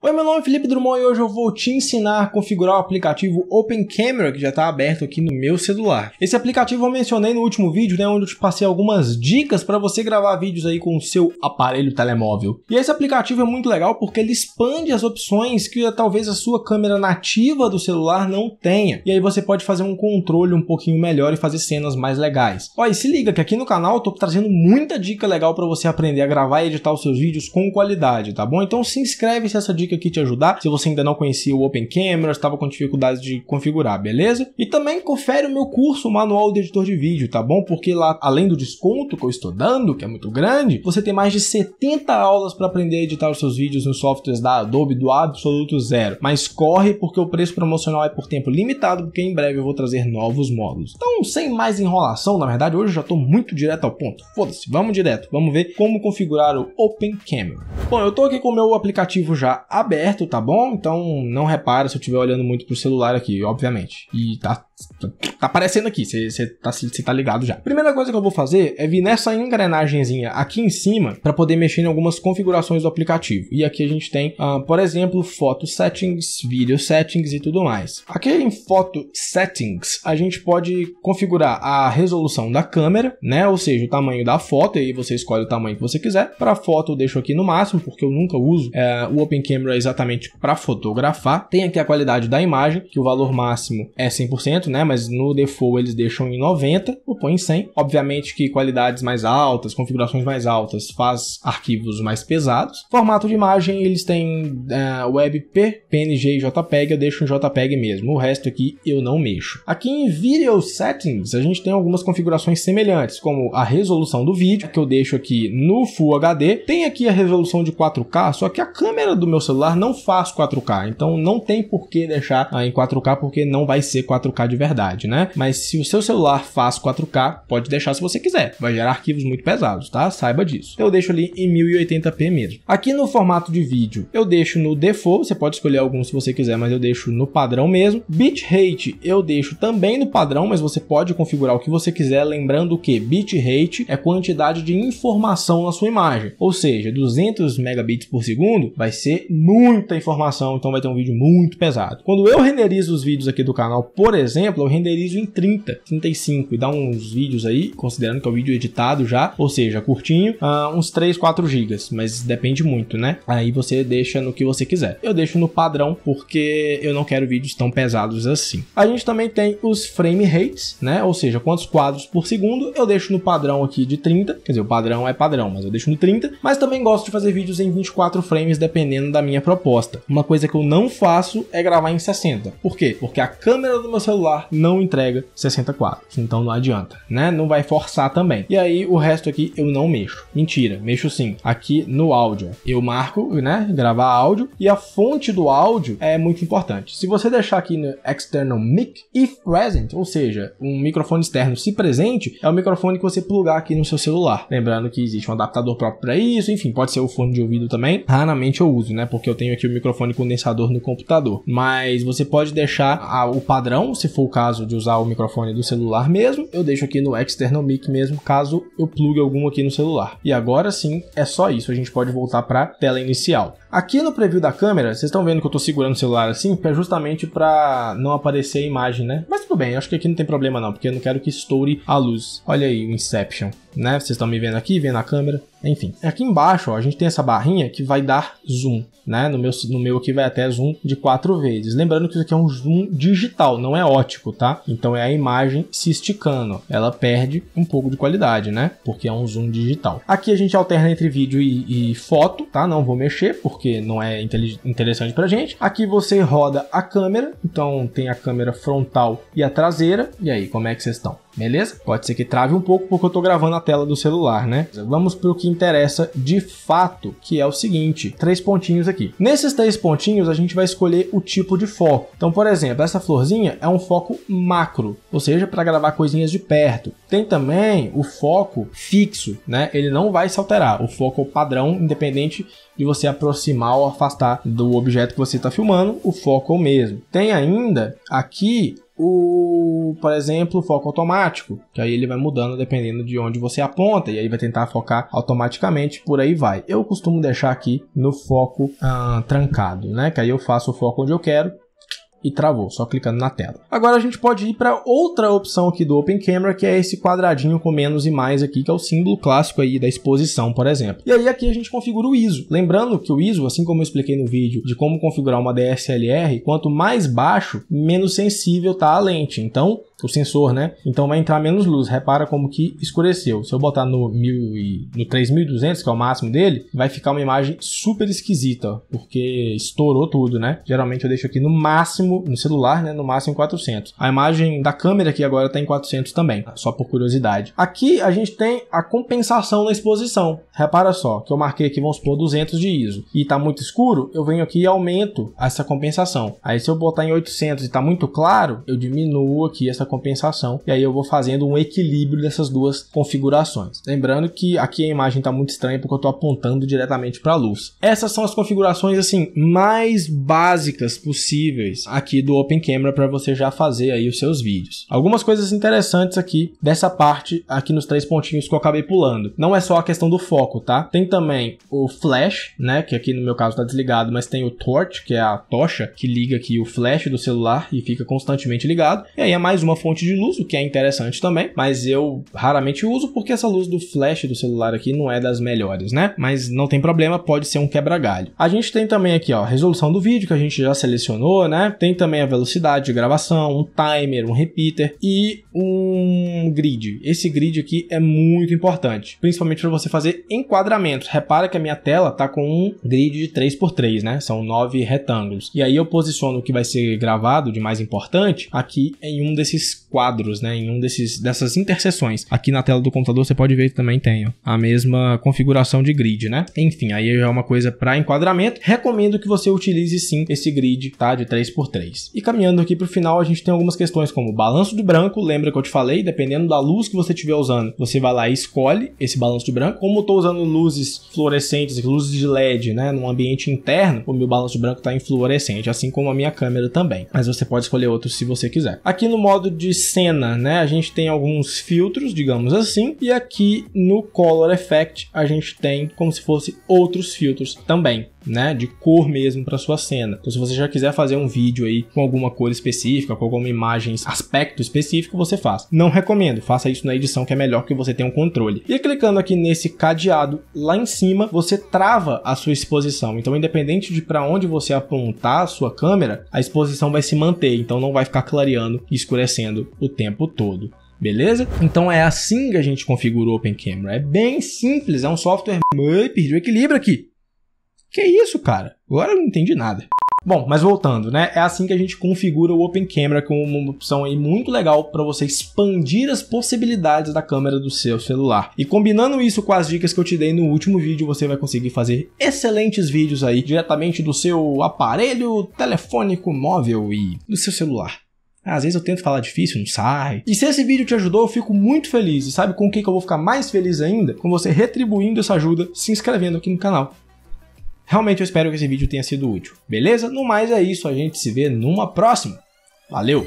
Oi, meu nome é Felipe Drummond e hoje eu vou te ensinar a configurar o aplicativo Open Camera que já está aberto aqui no meu celular. Esse aplicativo eu mencionei no último vídeo, né, onde eu te passei algumas dicas para você gravar vídeos aí com o seu aparelho telemóvel. E esse aplicativo é muito legal porque ele expande as opções que talvez a sua câmera nativa do celular não tenha. E aí você pode fazer um controle um pouquinho melhor e fazer cenas mais legais. Olha, se liga que aqui no canal eu tô trazendo muita dica legal para você aprender a gravar e editar os seus vídeos com qualidade, tá bom? Então se inscreve se essa dica dica aqui te ajudar. Se você ainda não conhecia o Open Camera, estava com dificuldade de configurar, beleza? E também confere o meu curso, Manual de Editor de Vídeo, tá bom? Porque lá, além do desconto que eu estou dando, que é muito grande, você tem mais de 70 aulas para aprender a editar os seus vídeos nos softwares da Adobe do absoluto zero. Mas corre porque o preço promocional é por tempo limitado, porque em breve eu vou trazer novos módulos. Então, sem mais enrolação, na verdade, hoje eu já estou muito direto ao ponto. Foda-se, vamos direto. Vamos ver como configurar o Open Camera. Bom, eu estou aqui com o meu aplicativo já aberto, tá bom? Então não repara se eu estiver olhando muito pro celular aqui, obviamente. E tá Tá aparecendo aqui, você tá, tá ligado já. Primeira coisa que eu vou fazer é vir nessa engrenagemzinha aqui em cima para poder mexer em algumas configurações do aplicativo. E aqui a gente tem, uh, por exemplo, Photo Settings, Video Settings e tudo mais. Aqui em Photo Settings, a gente pode configurar a resolução da câmera, né? Ou seja, o tamanho da foto, e aí você escolhe o tamanho que você quiser. Para foto eu deixo aqui no máximo, porque eu nunca uso é, o Open Camera exatamente para fotografar. Tem aqui a qualidade da imagem, que o valor máximo é 100%, né? Mas no default eles deixam em 90, ou põe em 100. Obviamente que qualidades mais altas, configurações mais altas, faz arquivos mais pesados. Formato de imagem eles têm uh, WebP, PNG e JPEG, eu deixo em JPEG mesmo. O resto aqui eu não mexo. Aqui em Video Settings a gente tem algumas configurações semelhantes, como a resolução do vídeo, que eu deixo aqui no Full HD. Tem aqui a resolução de 4K, só que a câmera do meu celular não faz 4K, então não tem por que deixar uh, em 4K, porque não vai ser 4K de verdade, né? Mas se o seu celular faz 4K, pode deixar se você quiser. Vai gerar arquivos muito pesados, tá? Saiba disso. Eu deixo ali em 1080p mesmo. Aqui no formato de vídeo, eu deixo no default, você pode escolher algum se você quiser, mas eu deixo no padrão mesmo. Bitrate eu deixo também no padrão, mas você pode configurar o que você quiser, lembrando que bitrate é quantidade de informação na sua imagem. Ou seja, 200 megabits por segundo vai ser muita informação, então vai ter um vídeo muito pesado. Quando eu renderizo os vídeos aqui do canal, por exemplo, exemplo, eu renderizo em 30, 35 e dá uns vídeos aí, considerando que é o vídeo editado já, ou seja, curtinho, uh, uns 3, 4 gigas, mas depende muito, né? Aí você deixa no que você quiser. Eu deixo no padrão porque eu não quero vídeos tão pesados assim. A gente também tem os frame rates, né? Ou seja, quantos quadros por segundo. Eu deixo no padrão aqui de 30, quer dizer, o padrão é padrão, mas eu deixo no 30. Mas também gosto de fazer vídeos em 24 frames dependendo da minha proposta. Uma coisa que eu não faço é gravar em 60. Por quê? Porque a câmera do meu celular celular não entrega 60 quadros, então não adianta, né? Não vai forçar também. E aí o resto aqui eu não mexo. Mentira, mexo sim. Aqui no áudio eu marco, né? Gravar áudio e a fonte do áudio é muito importante. Se você deixar aqui no external mic if present, ou seja, um microfone externo se presente, é o microfone que você plugar aqui no seu celular. Lembrando que existe um adaptador próprio para isso, enfim, pode ser o fone de ouvido também. Raramente eu uso, né? Porque eu tenho aqui o microfone condensador no computador. Mas você pode deixar o padrão, se for o caso de usar o microfone do celular mesmo, eu deixo aqui no external mic mesmo, caso eu plugue algum aqui no celular. E agora sim, é só isso, a gente pode voltar para a tela inicial. Aqui no preview da câmera, vocês estão vendo que eu estou segurando o celular assim, é justamente para não aparecer a imagem, né? Mas tudo bem, acho que aqui não tem problema não, porque eu não quero que estoure a luz. Olha aí o Inception, né? Vocês estão me vendo aqui, vendo a câmera. Enfim, aqui embaixo ó, a gente tem essa barrinha que vai dar zoom, né? No meu, no meu aqui vai até zoom de quatro vezes. Lembrando que isso aqui é um zoom digital, não é ótico, tá? Então é a imagem se esticando. Ela perde um pouco de qualidade, né? Porque é um zoom digital. Aqui a gente alterna entre vídeo e, e foto, tá? Não vou mexer porque não é interessante pra gente. Aqui você roda a câmera, então tem a câmera frontal e a traseira. E aí, como é que vocês estão? Beleza? Pode ser que trave um pouco porque eu tô gravando a tela do celular, né? Vamos para o que interessa de fato, que é o seguinte: três pontinhos aqui. Nesses três pontinhos, a gente vai escolher o tipo de foco. Então, por exemplo, essa florzinha é um foco macro, ou seja, para gravar coisinhas de perto. Tem também o foco fixo, né? Ele não vai se alterar. O foco padrão, independente de você aproximar ou afastar do objeto que você está filmando, o foco é o mesmo. Tem ainda aqui o, por exemplo, foco automático, que aí ele vai mudando dependendo de onde você aponta, e aí vai tentar focar automaticamente, por aí vai. Eu costumo deixar aqui no foco ah, trancado, né? Que aí eu faço o foco onde eu quero e travou, só clicando na tela. Agora a gente pode ir para outra opção aqui do Open Camera, que é esse quadradinho com menos e mais aqui, que é o símbolo clássico aí da exposição, por exemplo. E aí aqui a gente configura o ISO. Lembrando que o ISO, assim como eu expliquei no vídeo de como configurar uma DSLR, quanto mais baixo, menos sensível tá a lente. Então, o sensor, né? Então vai entrar menos luz. Repara como que escureceu. Se eu botar no, e, no 3200, que é o máximo dele, vai ficar uma imagem super esquisita, porque estourou tudo, né? Geralmente eu deixo aqui no máximo, no celular, né? No máximo 400. A imagem da câmera aqui agora está em 400 também, só por curiosidade. Aqui a gente tem a compensação na exposição. Repara só, que eu marquei aqui, vamos supor, 200 de ISO. E está muito escuro, eu venho aqui e aumento essa compensação. Aí se eu botar em 800 e está muito claro, eu diminuo aqui essa compensação. E aí eu vou fazendo um equilíbrio dessas duas configurações. Lembrando que aqui a imagem está muito estranha porque eu estou apontando diretamente para a luz. Essas são as configurações assim mais básicas possíveis aqui do Open Camera para você já fazer aí os seus vídeos. Algumas coisas interessantes aqui dessa parte aqui nos três pontinhos que eu acabei pulando. Não é só a questão do foco, tá? Tem também o flash, né, que aqui no meu caso está desligado, mas tem o torch, que é a tocha que liga aqui o flash do celular e fica constantemente ligado. E aí é mais uma fonte de luz, o que é interessante também, mas eu raramente uso porque essa luz do flash do celular aqui não é das melhores, né? Mas não tem problema, pode ser um quebra-galho. A gente tem também aqui, ó, a resolução do vídeo que a gente já selecionou, né? Tem também a velocidade de gravação, um timer, um repeater e um grid. Esse grid aqui é muito importante, principalmente para você fazer enquadramentos. Repara que a minha tela tá com um grid de 3x3, né? São nove retângulos. E aí eu posiciono o que vai ser gravado de mais importante aqui em um desses quadros, né, em um desses dessas interseções. Aqui na tela do computador você pode ver que também tem a mesma configuração de grid, né? Enfim, aí é uma coisa para enquadramento. Recomendo que você utilize sim esse grid, tá, de 3x3. E caminhando aqui para o final, a gente tem algumas questões como balanço de branco, lembra que eu te falei, dependendo da luz que você estiver usando, você vai lá e escolhe esse balanço de branco. Como eu tô usando luzes fluorescentes, luzes de LED, né, num ambiente interno, o meu balanço de branco está em fluorescente, assim como a minha câmera também. Mas você pode escolher outros se você quiser. Aqui no modo de cena, né? A gente tem alguns filtros, digamos assim, e aqui no Color Effect a gente tem como se fosse outros filtros também né, de cor mesmo para sua cena. Então, se você já quiser fazer um vídeo aí com alguma cor específica, com alguma imagem, aspecto específico, você faz. Não recomendo, faça isso na edição que é melhor que você tenha um controle. E clicando aqui nesse cadeado lá em cima, você trava a sua exposição. Então, independente de para onde você apontar a sua câmera, a exposição vai se manter, então não vai ficar clareando e escurecendo o tempo todo. Beleza? Então é assim que a gente configura o Open Camera. É bem simples, é um software. Ai, perdi o equilíbrio aqui. Que isso, cara? Agora eu não entendi nada. Bom, mas voltando, né? É assim que a gente configura o Open Camera como uma opção aí muito legal para você expandir as possibilidades da câmera do seu celular. E combinando isso com as dicas que eu te dei no último vídeo, você vai conseguir fazer excelentes vídeos aí diretamente do seu aparelho telefônico móvel e do seu celular. Às vezes eu tento falar difícil, não sai. E se esse vídeo te ajudou, eu fico muito feliz. E sabe com o que eu vou ficar mais feliz ainda? Com você retribuindo essa ajuda se inscrevendo aqui no canal. Realmente eu espero que esse vídeo tenha sido útil. Beleza? No mais é isso, a gente se vê numa próxima. Valeu!